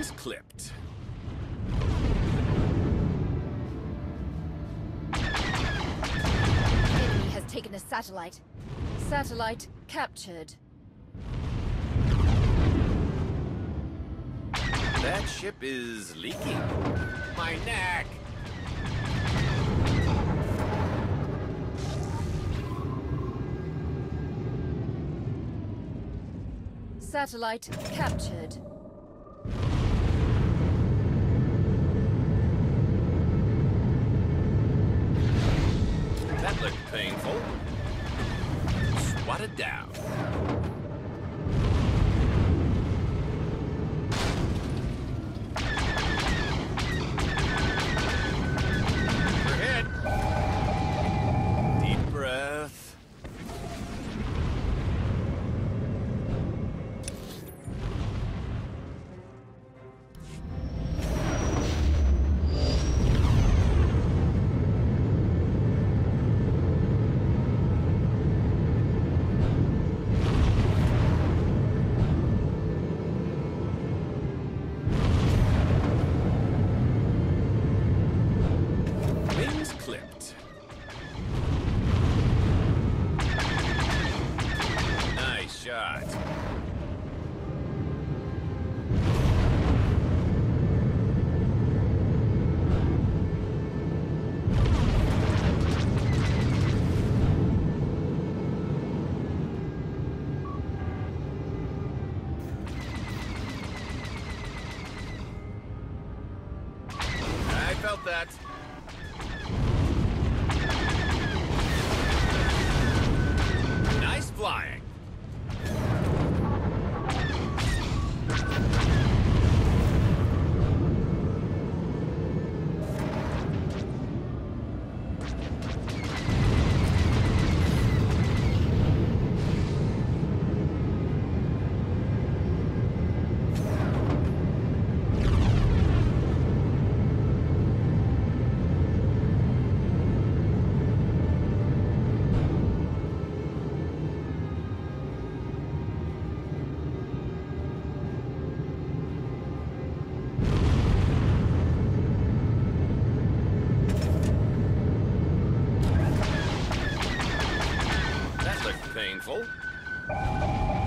Limbs clipped. Enemy has taken a satellite. Satellite captured. That ship is leaking. My neck! Satellite captured. Painful. Swatted down. Felt that. Nice flying. Painful.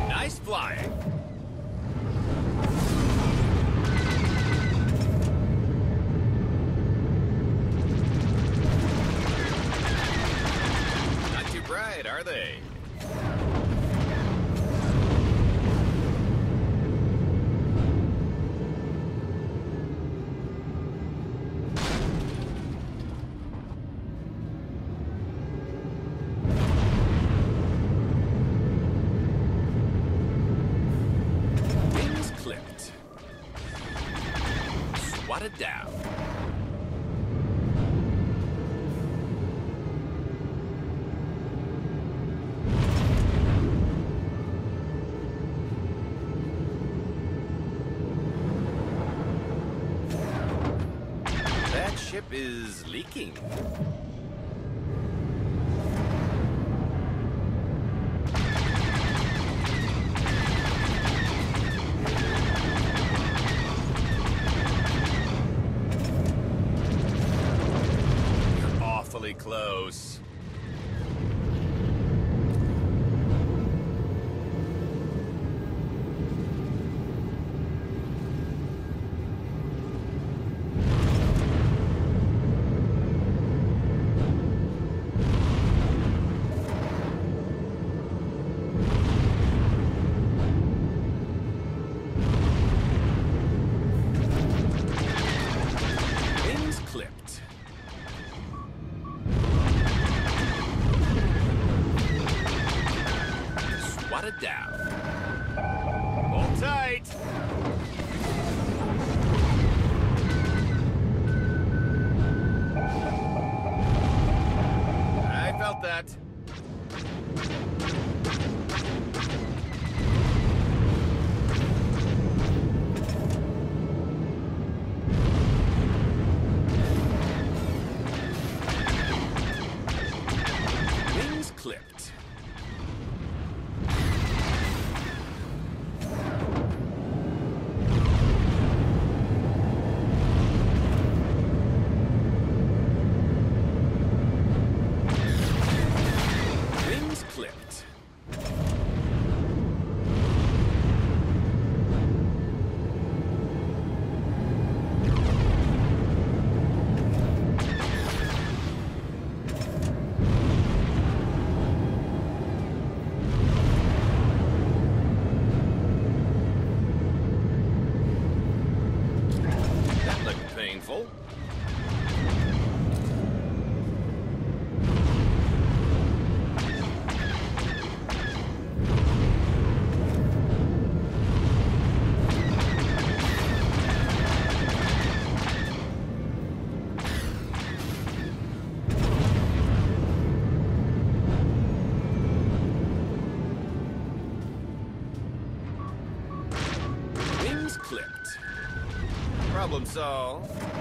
Nice flying. Swatted down. That ship is leaking. Awfully close. Swatted down. Hold tight. I felt that. problem solved.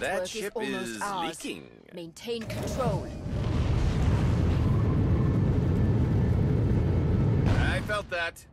Network That is ship almost is ours. leaking. Maintain control. I felt that.